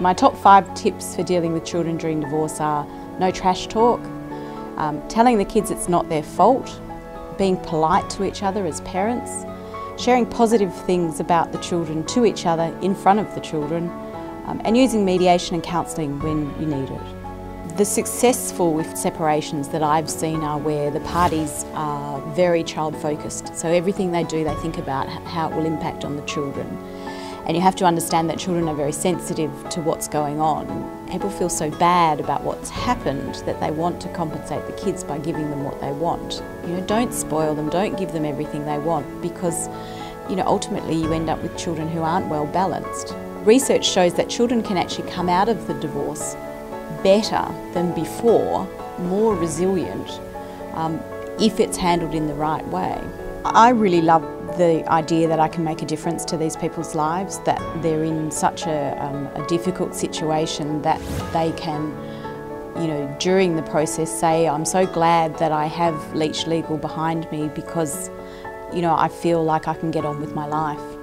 My top five tips for dealing with children during divorce are no trash talk, um, telling the kids it's not their fault, being polite to each other as parents, sharing positive things about the children to each other in front of the children, um, and using mediation and counselling when you need it. The successful separations that I've seen are where the parties are very child focused. So everything they do, they think about how it will impact on the children. And you have to understand that children are very sensitive to what's going on. People feel so bad about what's happened that they want to compensate the kids by giving them what they want. You know, don't spoil them, don't give them everything they want because, you know, ultimately you end up with children who aren't well balanced. Research shows that children can actually come out of the divorce better than before, more resilient, um, if it's handled in the right way. I really love the idea that I can make a difference to these people's lives, that they're in such a, um, a difficult situation that they can, you know, during the process say, I'm so glad that I have Leach Legal behind me because, you know, I feel like I can get on with my life.